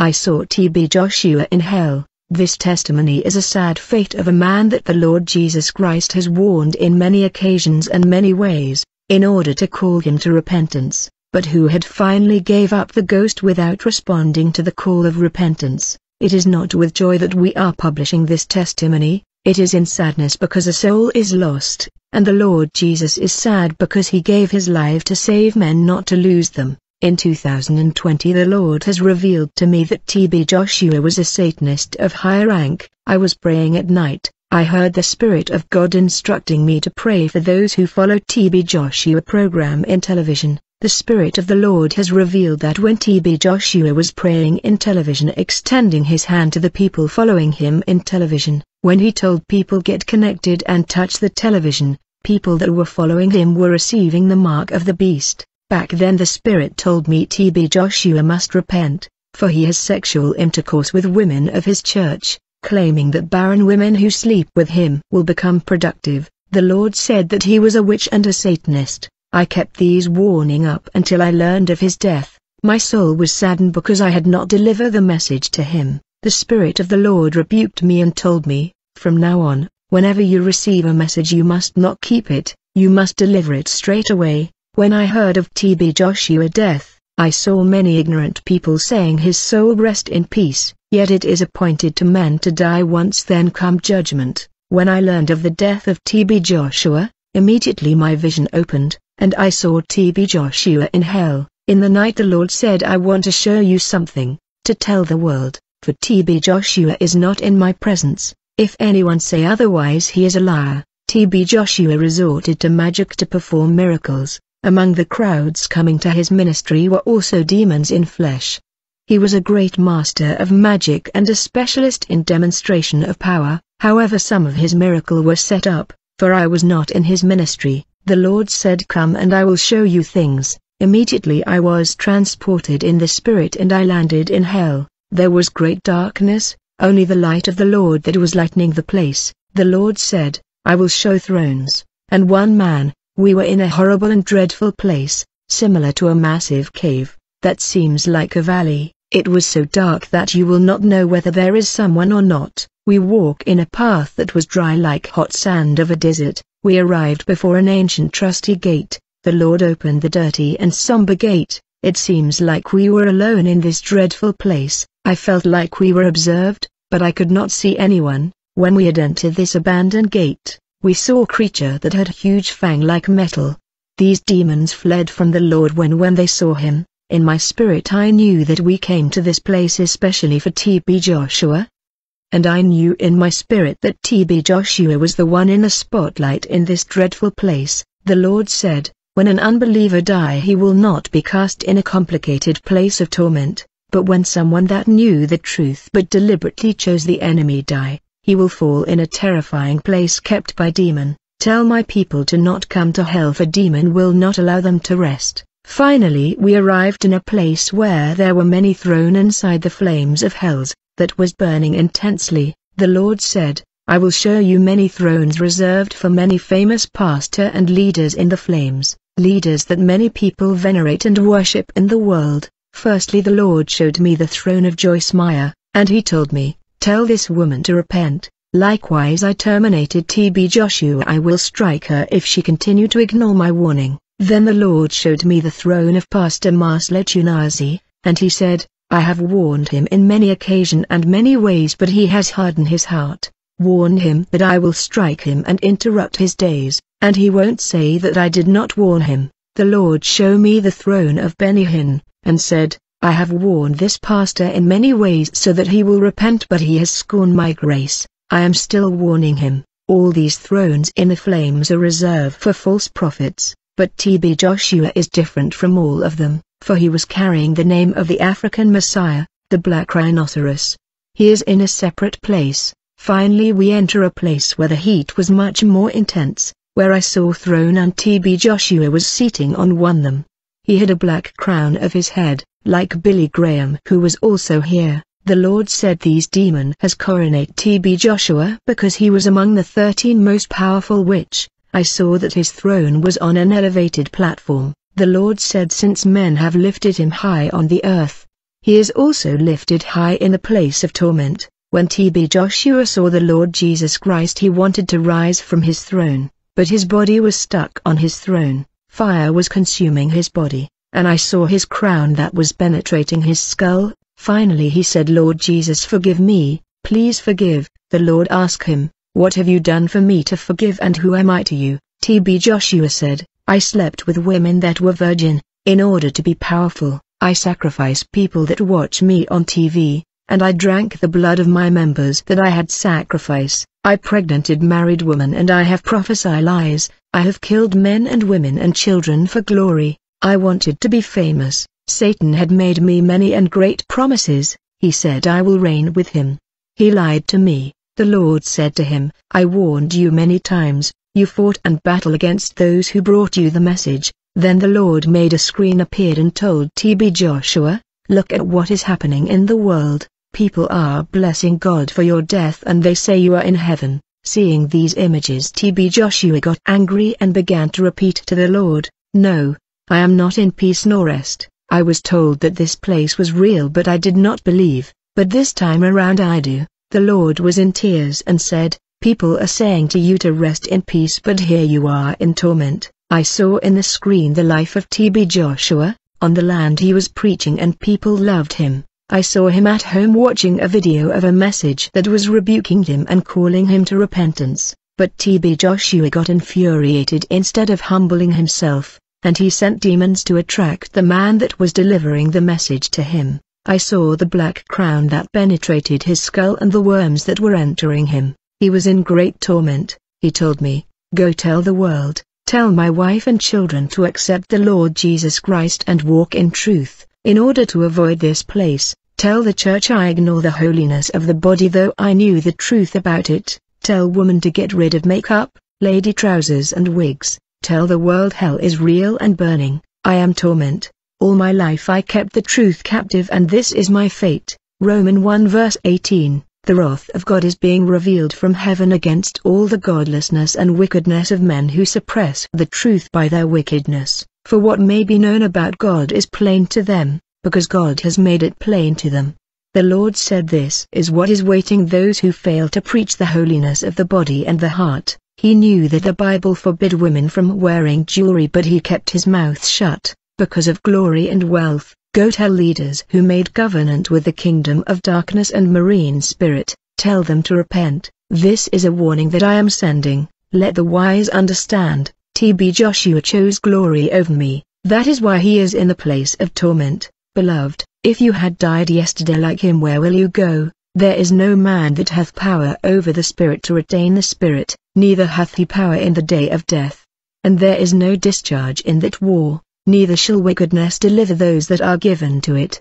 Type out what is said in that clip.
I saw TB Joshua in hell. This testimony is a sad fate of a man that the Lord Jesus Christ has warned in many occasions and many ways, in order to call him to repentance, but who had finally gave up the ghost without responding to the call of repentance. It is not with joy that we are publishing this testimony, it is in sadness because a soul is lost, and the Lord Jesus is sad because he gave his life to save men not to lose them. In 2020 the Lord has revealed to me that TB Joshua was a Satanist of high rank. I was praying at night, I heard the Spirit of God instructing me to pray for those who follow TB Joshua program in television. The Spirit of the Lord has revealed that when TB Joshua was praying in television extending his hand to the people following him in television, when he told people get connected and touch the television, people that were following him were receiving the mark of the beast. Back then the Spirit told me TB Joshua must repent, for he has sexual intercourse with women of his church, claiming that barren women who sleep with him will become productive. The Lord said that he was a witch and a Satanist. I kept these warning up until I learned of his death. My soul was saddened because I had not delivered the message to him. The Spirit of the Lord rebuked me and told me, from now on, whenever you receive a message you must not keep it, you must deliver it straight away. When I heard of TB Joshua death, I saw many ignorant people saying his soul rest in peace, yet it is appointed to men to die once then come judgment. When I learned of the death of TB Joshua, immediately my vision opened, and I saw TB Joshua in hell. In the night the Lord said I want to show you something, to tell the world, for TB Joshua is not in my presence, if anyone say otherwise he is a liar. TB Joshua resorted to magic to perform miracles, among the crowds coming to his ministry were also demons in flesh. He was a great master of magic and a specialist in demonstration of power, however some of his miracle were set up, for I was not in his ministry. The Lord said come and I will show you things. Immediately I was transported in the spirit and I landed in hell. There was great darkness, only the light of the Lord that was lightening the place. The Lord said, I will show thrones, and one man, we were in a horrible and dreadful place, similar to a massive cave, that seems like a valley. It was so dark that you will not know whether there is someone or not. We walk in a path that was dry like hot sand of a desert. We arrived before an ancient trusty gate. The Lord opened the dirty and somber gate. It seems like we were alone in this dreadful place. I felt like we were observed, but I could not see anyone. When we had entered this abandoned gate, we saw a creature that had huge fang like metal. These demons fled from the Lord when when they saw him. In my spirit I knew that we came to this place especially for TB Joshua. And I knew in my spirit that TB Joshua was the one in the spotlight in this dreadful place. The Lord said, when an unbeliever die he will not be cast in a complicated place of torment, but when someone that knew the truth but deliberately chose the enemy die, he will fall in a terrifying place kept by demon. Tell my people to not come to hell for demon will not allow them to rest. Finally we arrived in a place where there were many thrown inside the flames of hells, that was burning intensely. The Lord said, I will show you many thrones reserved for many famous pastor and leaders in the flames, leaders that many people venerate and worship in the world. Firstly the Lord showed me the throne of Joyce Meyer, and he told me, Tell this woman to repent. Likewise I terminated TB Joshua I will strike her if she continue to ignore my warning. Then the Lord showed me the throne of Pastor Marcel Tunasi, and he said, I have warned him in many occasion and many ways but he has hardened his heart. Warn him that I will strike him and interrupt his days, and he won't say that I did not warn him. The Lord show me the throne of Benny Hinn, and said, I have warned this pastor in many ways so that he will repent but he has scorned my grace, I am still warning him. All these thrones in the flames are reserved for false prophets, but TB Joshua is different from all of them, for he was carrying the name of the African Messiah, the black rhinoceros. He is in a separate place. Finally we enter a place where the heat was much more intense, where I saw throne and TB Joshua was seating on one of them. He had a black crown of his head, like Billy Graham who was also here. The Lord said these demon has coronate TB Joshua because he was among the thirteen most powerful witch. I saw that his throne was on an elevated platform. The Lord said since men have lifted him high on the earth, he is also lifted high in the place of torment. When TB Joshua saw the Lord Jesus Christ he wanted to rise from his throne, but his body was stuck on his throne, fire was consuming his body, and I saw his crown that was penetrating his skull. Finally he said Lord Jesus forgive me, please forgive. The Lord asked him, what have you done for me to forgive and who am I to you? TB Joshua said, I slept with women that were virgin, in order to be powerful, I sacrifice people that watch me on TV, and I drank the blood of my members that I had sacrificed. I pregnanted married women and I have prophesy lies, I have killed men and women and children for glory, I wanted to be famous, Satan had made me many and great promises, he said I will reign with him. He lied to me, the Lord said to him, I warned you many times, you fought and battle against those who brought you the message, then the Lord made a screen appeared and told TB Joshua, look at what is happening in the world. People are blessing God for your death and they say you are in heaven. Seeing these images TB Joshua got angry and began to repeat to the Lord, No, I am not in peace nor rest. I was told that this place was real but I did not believe, but this time around I do. The Lord was in tears and said, People are saying to you to rest in peace but here you are in torment. I saw in the screen the life of TB Joshua, on the land he was preaching and people loved him. I saw him at home watching a video of a message that was rebuking him and calling him to repentance, but TB Joshua got infuriated instead of humbling himself, and he sent demons to attract the man that was delivering the message to him. I saw the black crown that penetrated his skull and the worms that were entering him. He was in great torment. He told me, Go tell the world, tell my wife and children to accept the Lord Jesus Christ and walk in truth. In order to avoid this place, tell the church I ignore the holiness of the body though I knew the truth about it, tell women to get rid of makeup, lady trousers and wigs, tell the world hell is real and burning, I am torment, all my life I kept the truth captive and this is my fate. Roman 1 verse 18 The wrath of God is being revealed from heaven against all the godlessness and wickedness of men who suppress the truth by their wickedness. For what may be known about God is plain to them, because God has made it plain to them. The Lord said this is what is waiting those who fail to preach the holiness of the body and the heart. He knew that the Bible forbid women from wearing jewelry but he kept his mouth shut, because of glory and wealth. Go tell leaders who made covenant with the kingdom of darkness and marine spirit, tell them to repent. This is a warning that I am sending, let the wise understand. TB Joshua chose glory over me, that is why he is in the place of torment. Beloved, if you had died yesterday like him where will you go? There is no man that hath power over the spirit to retain the spirit, neither hath he power in the day of death. And there is no discharge in that war, neither shall wickedness deliver those that are given to it.